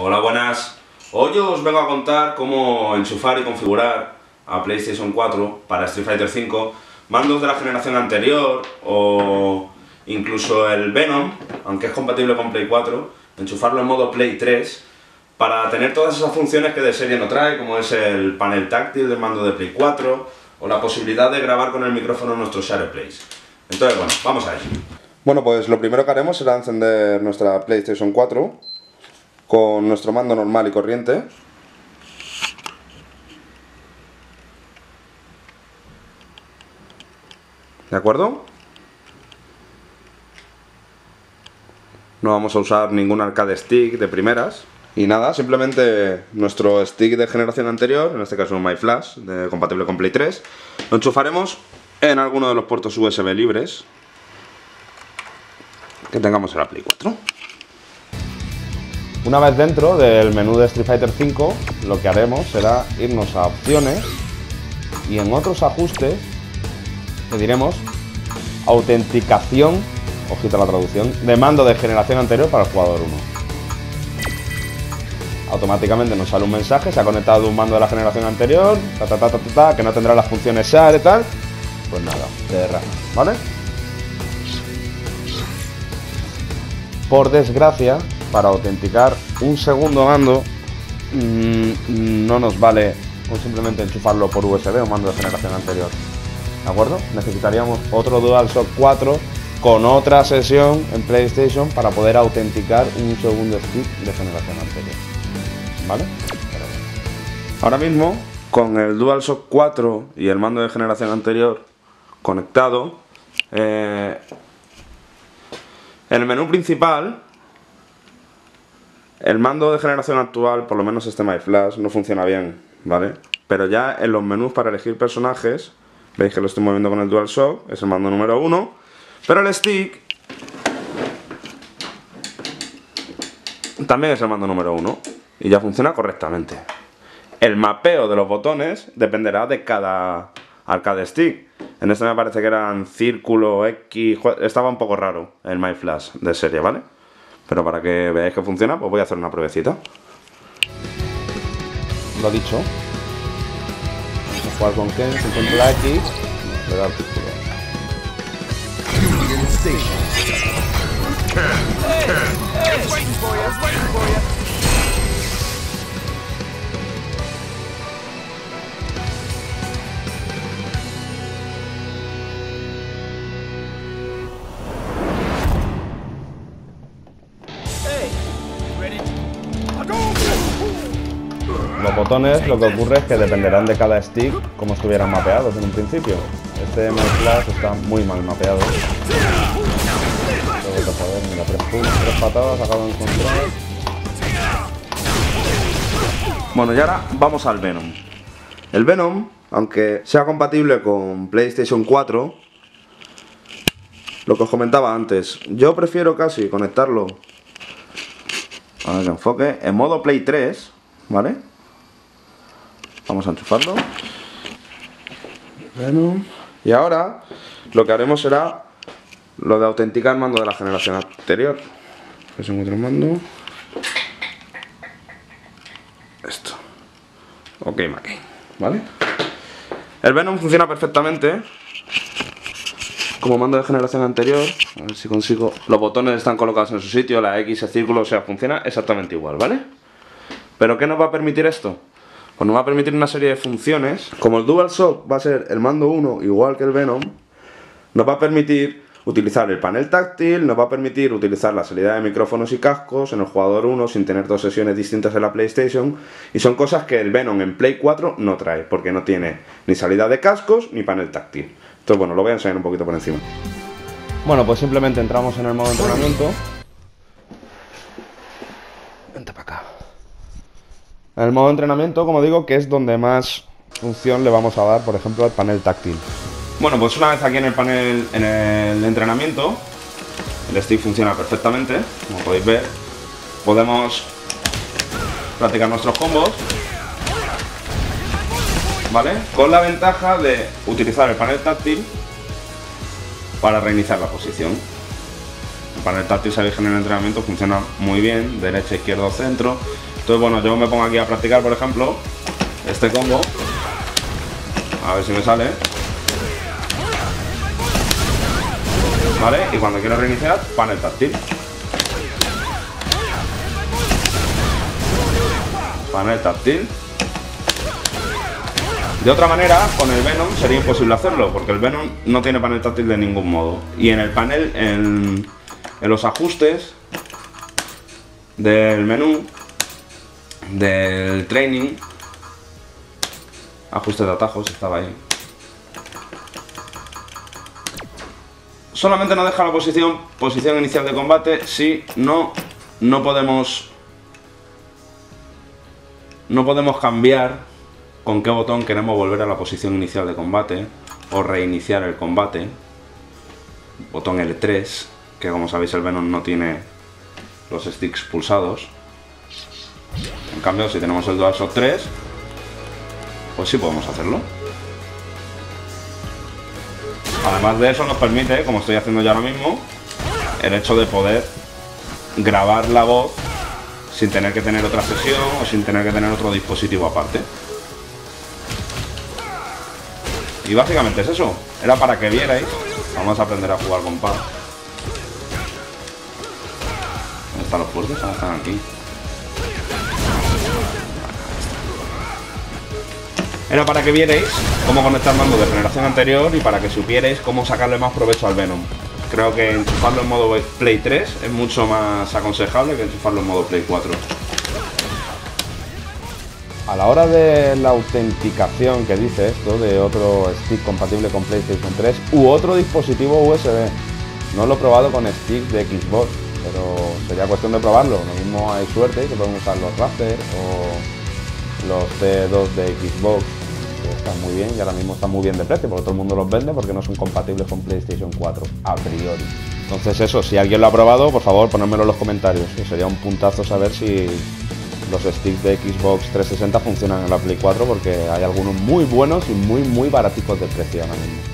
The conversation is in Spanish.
Hola, buenas. Hoy os vengo a contar cómo enchufar y configurar a PlayStation 4 para Street Fighter V mandos de la generación anterior o incluso el Venom, aunque es compatible con Play 4, enchufarlo en modo Play 3 para tener todas esas funciones que de serie no trae, como es el panel táctil del mando de Play 4 o la posibilidad de grabar con el micrófono nuestros SharePlays. Entonces, bueno, vamos a ello. Bueno, pues lo primero que haremos será encender nuestra PlayStation 4 con nuestro mando normal y corriente. ¿De acuerdo? No vamos a usar ningún arcade stick de primeras. Y nada, simplemente nuestro stick de generación anterior, en este caso un MyFlash, compatible con Play 3, lo enchufaremos en alguno de los puertos USB libres que tengamos en la Play 4. Una vez dentro del menú de Street Fighter V, lo que haremos será irnos a opciones y en otros ajustes le diremos autenticación, ojita la traducción, de mando de generación anterior para el jugador 1. Automáticamente nos sale un mensaje, se ha conectado un mando de la generación anterior, ta, ta, ta, ta, que no tendrá las funciones SHARE y tal. Pues nada, de raro, ¿vale? Por desgracia, para autenticar un segundo mando mmm, no nos vale simplemente enchufarlo por USB o mando de generación anterior. ¿De acuerdo? Necesitaríamos otro DualShock 4 con otra sesión en PlayStation para poder autenticar un segundo stick de generación anterior. ¿Vale? Ahora mismo, con el DualShock 4 y el mando de generación anterior conectado, eh, el menú principal, el mando de generación actual, por lo menos este MyFlash, no funciona bien, ¿vale? Pero ya en los menús para elegir personajes, veis que lo estoy moviendo con el DualShock, es el mando número 1, pero el stick también es el mando número 1 y ya funciona correctamente. El mapeo de los botones dependerá de cada arcade stick. En este me parece que eran círculo, X, estaba un poco raro el MyFlash de serie, ¿vale? Pero para que veáis que funciona, pues voy a hacer una pruebecita. Lo dicho. Vamos a jugar con Ken, se encuentra la X, le da el Los botones lo que ocurre es que dependerán de cada stick como estuvieran mapeados en un principio. Este MyFlash está muy mal mapeado. Bueno, y ahora vamos al Venom. El Venom, aunque sea compatible con PlayStation 4, lo que os comentaba antes, yo prefiero casi conectarlo a ver que enfoque en modo Play 3, ¿vale? Vamos a enchufarlo. Bueno. Y ahora lo que haremos será lo de autenticar el mando de la generación anterior. Se encuentra el mando. Esto. Ok, McCain. ¿Vale? El Venom funciona perfectamente como mando de generación anterior. A ver si consigo. Los botones están colocados en su sitio, la X, el círculo, o sea, funciona exactamente igual, ¿vale? ¿Pero qué nos va a permitir esto? Pues nos va a permitir una serie de funciones. Como el DualShock va a ser el mando 1 igual que el Venom, nos va a permitir utilizar el panel táctil, nos va a permitir utilizar la salida de micrófonos y cascos en el jugador 1 sin tener dos sesiones distintas en la PlayStation y son cosas que el Venom en Play 4 no trae porque no tiene ni salida de cascos ni panel táctil. Entonces bueno, lo voy a enseñar un poquito por encima. Bueno, pues simplemente entramos en el modo entrenamiento. En el modo entrenamiento, como digo, que es donde más función le vamos a dar, por ejemplo, al panel táctil. Bueno, pues una vez aquí en el panel, en el entrenamiento, el stick funciona perfectamente, como podéis ver. Podemos practicar nuestros combos, ¿vale? Con la ventaja de utilizar el panel táctil para reiniciar la posición. El panel táctil, sabéis que en el entrenamiento funciona muy bien, derecha, izquierda, centro, Entonces, bueno, yo me pongo aquí a practicar, por ejemplo, este combo. A ver si me sale. ¿Vale? Y cuando quiero reiniciar, panel táctil. Panel táctil. De otra manera, con el Venom sería imposible hacerlo, porque el Venom no tiene panel táctil de ningún modo. Y en el panel, en, los ajustes del menú, del training, ajustes de atajos, estaba ahí. Solamente nos deja la posición, posición inicial de combate si no, no podemos no podemos cambiar con qué botón queremos volver a la posición inicial de combate o reiniciar el combate. Botón L3, que como sabéis el Venom no tiene los sticks pulsados. En cambio, si tenemos el DualShock 3, pues sí podemos hacerlo. Además de eso nos permite, como estoy haciendo ya ahora mismo, el hecho de poder grabar la voz sin tener que tener otra sesión o sin tener que tener otro dispositivo aparte. Y básicamente es eso. Era para que vierais. Vamos a aprender a jugar con pad. ¿Dónde están los fuertes? Ah, están aquí. Era para que vierais cómo conectar mando de generación anterior y para que supierais cómo sacarle más provecho al Venom. Creo que enchufarlo en modo Play 3 es mucho más aconsejable que enchufarlo en modo Play 4. A la hora de la autenticación que dice esto, de otro stick compatible con PlayStation 3 u otro dispositivo USB, no lo he probado con stick de Xbox, pero sería cuestión de probarlo. Lo mismo hay suerte se pueden usar los Razer o los T2 de Xbox, que muy bien y ahora mismo están muy bien de precio, porque todo el mundo los vende porque no son compatibles con PlayStation 4 a priori. Entonces eso, si alguien lo ha probado, por favor ponérmelo en los comentarios, que sería un puntazo saber si los sticks de Xbox 360 funcionan en la Play 4 porque hay algunos muy buenos y muy muy baraticos de precio ahora mismo.